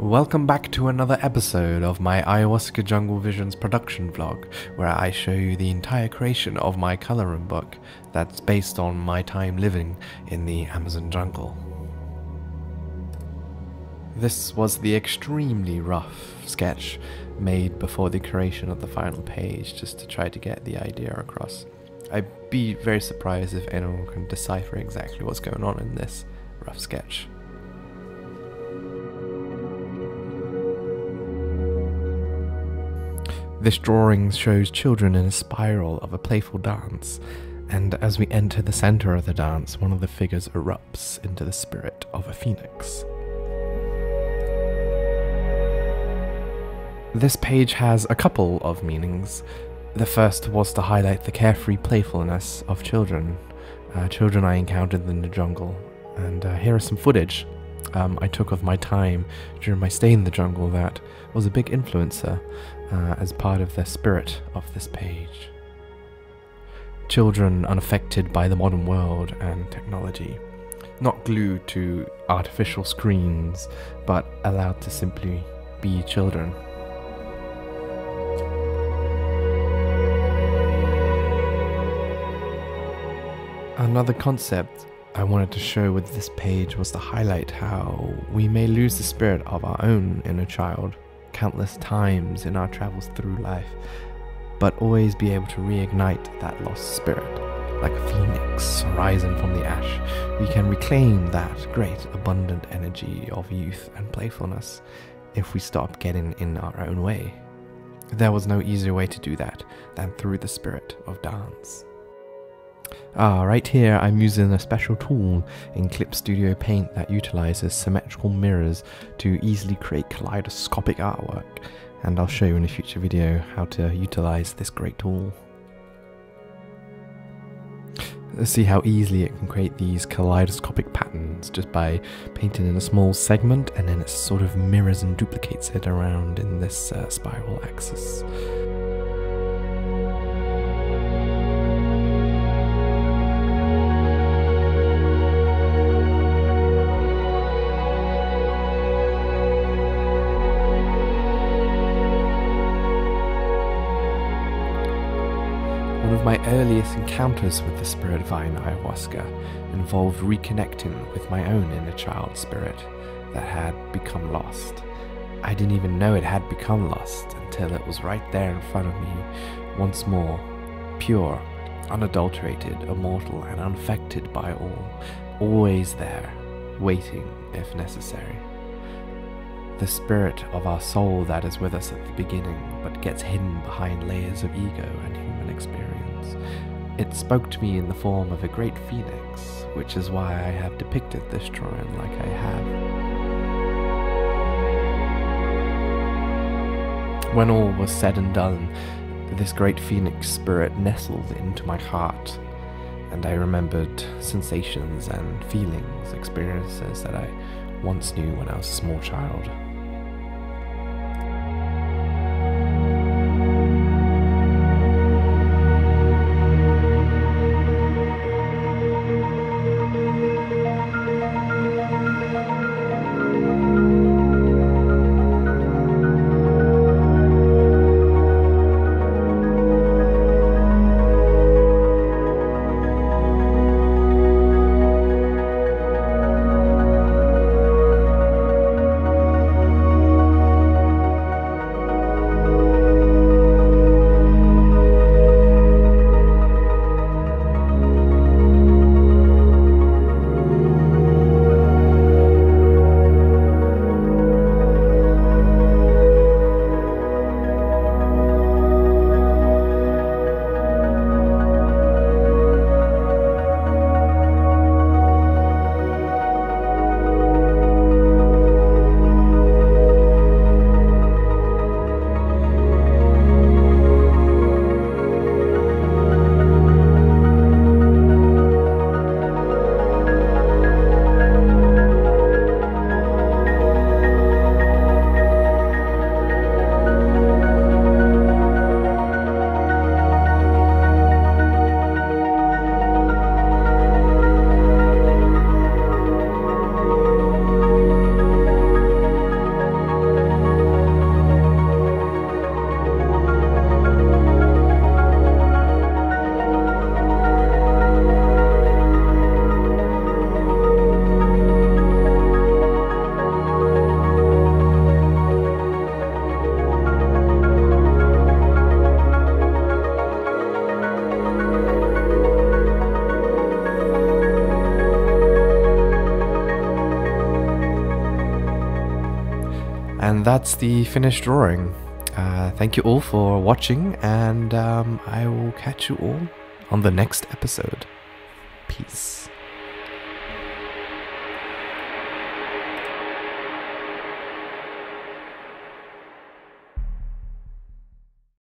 Welcome back to another episode of my Ayahuasca Jungle Visions production vlog, where I show you the entire creation of my coloring book that's based on my time living in the Amazon jungle. This was the extremely rough sketch made before the creation of the final page, just to try to get the idea across. I'd be very surprised if anyone can decipher exactly what's going on in this rough sketch. This drawing shows children in a spiral of a playful dance, and as we enter the center of the dance, one of the figures erupts into the spirit of a phoenix. This page has a couple of meanings. The first was to highlight the carefree playfulness of children, uh, children I encountered in the jungle, and uh, here is some footage um, I took of my time during my stay in the jungle that was a big influencer uh, as part of the spirit of this page. Children unaffected by the modern world and technology, not glued to artificial screens, but allowed to simply be children. Another concept I wanted to show with this page was to highlight how we may lose the spirit of our own inner child countless times in our travels through life, but always be able to reignite that lost spirit. Like a phoenix rising from the ash, we can reclaim that great abundant energy of youth and playfulness if we stop getting in our own way. There was no easier way to do that than through the spirit of dance. Ah, right here I'm using a special tool in Clip Studio Paint that utilizes symmetrical mirrors to easily create kaleidoscopic artwork, and I'll show you in a future video how to utilize this great tool. Let's see how easily it can create these kaleidoscopic patterns just by painting in a small segment and then it sort of mirrors and duplicates it around in this uh, spiral axis. Of my earliest encounters with the spirit vine ayahuasca involved reconnecting with my own inner child spirit that had become lost. I didn't even know it had become lost until it was right there in front of me once more, pure, unadulterated, immortal, and unaffected by all, always there, waiting if necessary the spirit of our soul that is with us at the beginning, but gets hidden behind layers of ego and human experience. It spoke to me in the form of a great phoenix, which is why I have depicted this drawing like I have. When all was said and done, this great phoenix spirit nestled into my heart, and I remembered sensations and feelings, experiences that I once knew when I was a small child. And that's the finished drawing. Uh, thank you all for watching, and um, I will catch you all on the next episode. Peace.